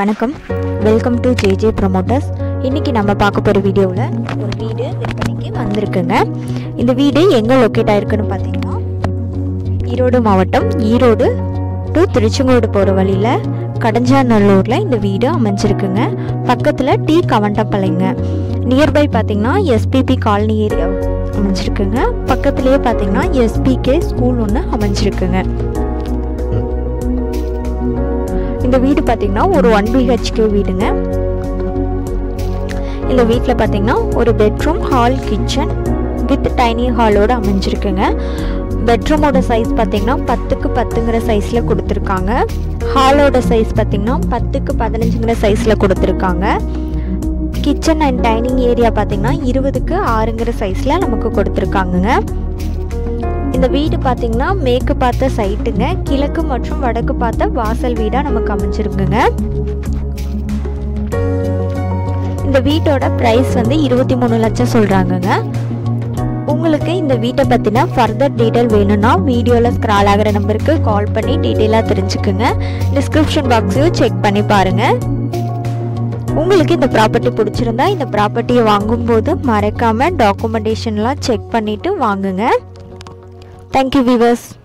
வணக்கம். Welcome to JJ promoters இன்றைக்கி நம்ம பார்க்க போகிற வீடியோவில் ஒரு வீடு விற்பனைக்கு வந்திருக்குங்க. இந்த வீடு எங்கே லொக்கேட் ஆகிருக்குன்னு பார்த்தீங்கன்னா ஈரோடு மாவட்டம் ஈரோடு டு திருச்செங்கோடு போகிற வழியில் கடஞ்சாநல்லூரில் இந்த வீடு அமைஞ்சிருக்குங்க. பக்கத்தில் டி கவண்டப்பாளையங்க. நியர்பை பார்த்தீங்கன்னா எஸ்பிபி காலனி ஏரியா அமைஞ்சிருக்குங்க. பக்கத்துலேயே பார்த்தீங்கன்னா எஸ்பிகே ஸ்கூல் ஒன்று அமைஞ்சிருக்குங்க. இந்த வீடு பார்த்தீங்கன்னா ஒரு ஒன் பிஹெச்கே வீடுங்க. இந்த வீட்டில் பார்த்தீங்கன்னா ஒரு bedroom hall kitchen with tiny hallowed அமைஞ்சிருக்குங்க. பெட்ரூமோட சைஸ் பார்த்தீங்கன்னா பத்துக்கு பத்துங்கிற சைஸில் கொடுத்துருக்காங்க. ஹாலோட சைஸ் பார்த்தீங்கன்னா பத்துக்கு பதினஞ்சுங்கிற சைஸில் கொடுத்துருக்காங்க. கிச்சன் அண்ட் டைனிங் ஏரியா பார்த்தீங்கன்னா இருபதுக்கு ஆறுங்கிற சைஸில் நமக்கு கொடுத்துருக்காங்கங்க. இந்த வீடு பார்த்தீங்கன்னா மேற்கு பார்த்த சைட்டுங்க. கிழக்கு மற்றும் வடக்கு பார்த்த வாசல் வீடாக நமக்கு அமைஞ்சிருக்குங்க. இந்த வீட்டோட ப்ரைஸ் வந்து இருபத்தி மூணு லட்சம் சொல்கிறாங்கங்க உங்களுக்கு இந்த வீட்டை பற்றின ஃபர்தர் டீட்டெயில் வேணும்னா வீடியோவில் ஸ்க்ரால் ஆகிற நம்பருக்கு கால் பண்ணி டீட்டெயிலாக தெரிஞ்சுக்குங்க. டிஸ்கிரிப்ஷன் பாக்ஸையும் செக் பண்ணி பாருங்கள் உங்களுக்கு இந்த ப்ராப்பர்ட்டி பிடிச்சிருந்தா இந்த ப்ராப்பர்ட்டியை வாங்கும்போது மறக்காமல் டாக்குமெண்டேஷன்லாம் செக் பண்ணிவிட்டு வாங்குங்க. Thank you viewers.